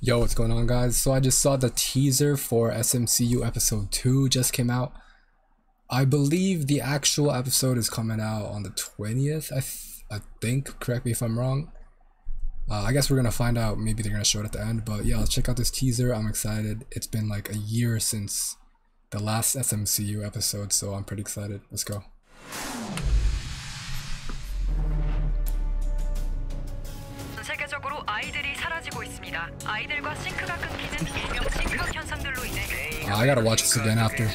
Yo, what's going on guys? So I just saw the teaser for SMCU episode 2 just came out. I believe the actual episode is coming out on the 20th, I, th I think. Correct me if I'm wrong. Uh, I guess we're gonna find out. Maybe they're gonna show it at the end. But yeah, let's check out this teaser. I'm excited. It's been like a year since the last SMCU episode, so I'm pretty excited. Let's go. 세계적으로 아이들이 사라지고 있습니다. 아이들과 싱크가 끊기는 일명 싱크학 현상들로 인해 I gotta watch this again after.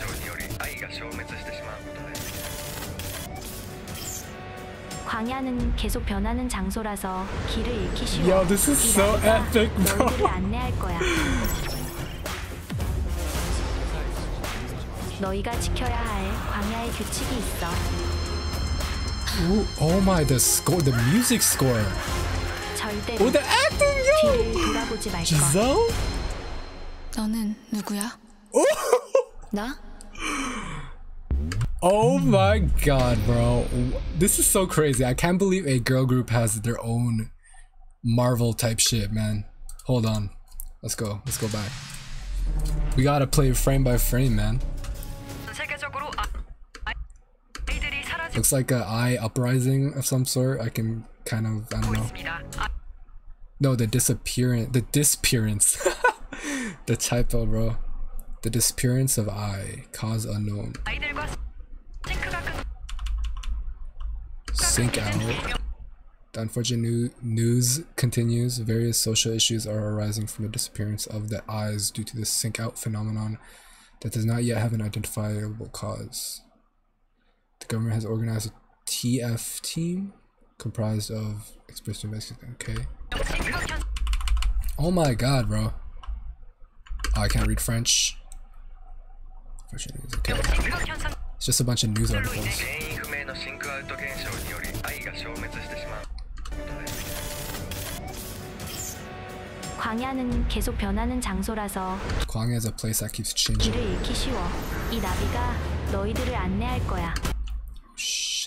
광야는 계속 변하는 장소라서 길을 잃기 쉬워. Yo, this is 이 so 나비가 epic, bro. 너희들을 안내할 거야. 너희가 지켜야 할 광야의 규칙이 있어. Ooh, oh my, the score, the music score. 절대로 Oh, the acting, yo! 뒤를 돌아보지 말 것. Giselle? 너는 누구야? 나? Oh my god, bro. This is so crazy. I can't believe a girl group has their own Marvel type shit, man. Hold on. Let's go. Let's go back. We gotta play frame by frame, man. 세계적으로 아, 아이들이 사라지고 Looks like a eye uprising of some sort. I can kind of, I don't know. No, the disappearance, the disappearance, the typo, bro. The disappearance of I, cause unknown. Sink out. The unfortunate news continues. Various social issues are arising from the disappearance of the eyes due to the sink out phenomenon that does not yet have an identifiable cause. The government has organized a TF team comprised of espresso Mexican, okay? Oh my god, bro. Oh, I can't read French. French news, okay. It's just a bunch of news articles. 광야는 계속 변하는 장소라서 is a place that keeps changing. 길을 잃기 쉬워. 이 나비가 너희들을 안내할 거야.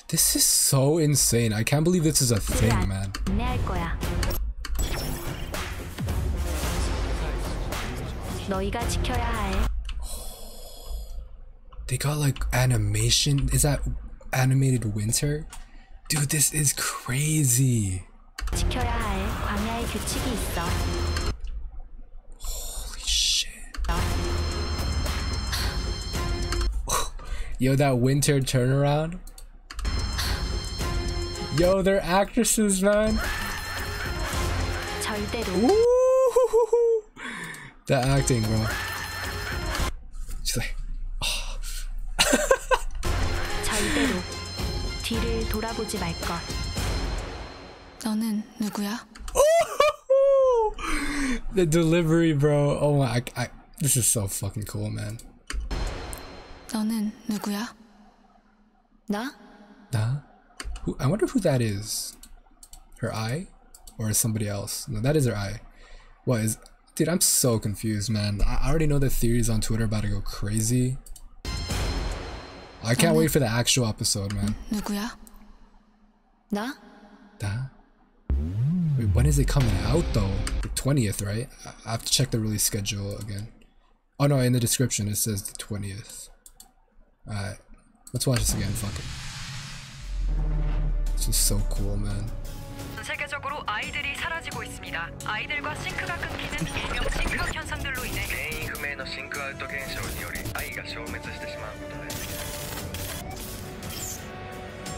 This is so insane. I can't believe this is a thing, man. They got like animation. Is that animated winter? Dude, this is crazy. Holy shit. Yo, that winter turnaround. Yo, they're actresses, man. 절대로 Ooh, the acting, bro. She's like, 절대로 뒤를 돌아보지 말 것. 너는 누구야? the delivery, bro. Oh my, I, I, this is so fucking cool, man. 너는 누구야? 나? Nah. Who? I wonder who that is. Her eye, or is somebody else? No, that is her eye. What is? Dude, I'm so confused, man. I I already know the theories on Twitter about to go crazy. I can't wait for the actual episode, man. 누구야? 나? That? Wait, when is it coming out though? The 20th, right? I I have to check the release schedule again. Oh no, in the description it says the 20th. Alright. Let's watch this again, fuck it. This is so cool, man. 세계적으로 아이들이 사라지고 있습니다. 아이들과 싱크가 끊기는 일명 싱크학 현상들로 인해 原因不明のシンクアウト現象により愛が消滅してしまうことです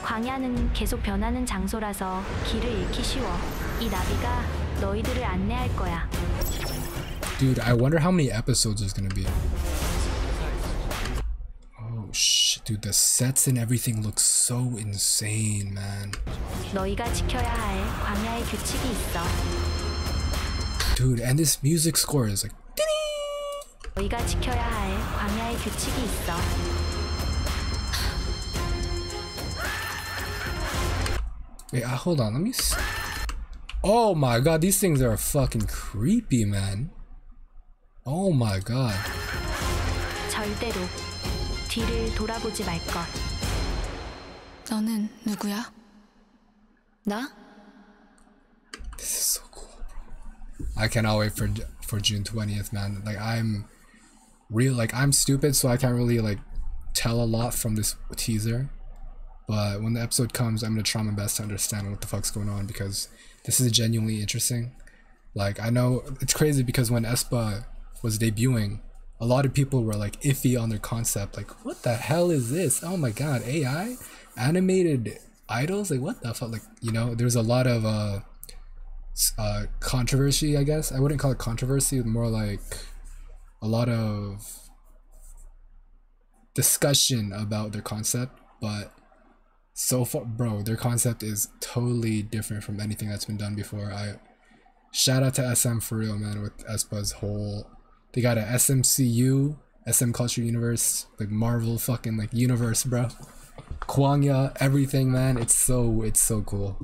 광야는 계속 변하는 장소라서 길을 잃기 쉬워. 이 나비가 너희들을 안내할 거야. Dude, I wonder how many episodes there's gonna be. Oh shit, dude, the sets and everything looks so insane, man. 너희가 지켜야 할 광야의 규칙이 있어. Dude, and this music score is like 너희가 지켜야 할 광야의 규칙이 있어. Wait, uh, hold on, let me s Oh my god, these things are fucking creepy, man. Oh my god. 절대로 뒤를 돌아보지 말 것. 너는 누구야? 나? This is so cool. I cannot wait for for June 20th, man. Like I'm real like I'm stupid so I can't really like tell a lot from this teaser. But when the episode comes, I'm gonna try my best to understand what the fuck's going on because this is genuinely interesting. Like I know it's crazy because when aespa was debuting, a lot of people were like iffy on their concept. Like, what the hell is this? Oh my god, AI animated idols? Like, what the fuck? Like, you know, there's a lot of uh, uh controversy. I guess I wouldn't call it controversy. More like a lot of discussion about their concept, but so far, bro, their concept is totally different from anything that's been done before. I shout out to SM for real, man, with aespa's whole. They got a SMCU, SM Culture Universe, like Marvel fucking like universe, bro. Kwangya, everything, man. It's so it's so cool.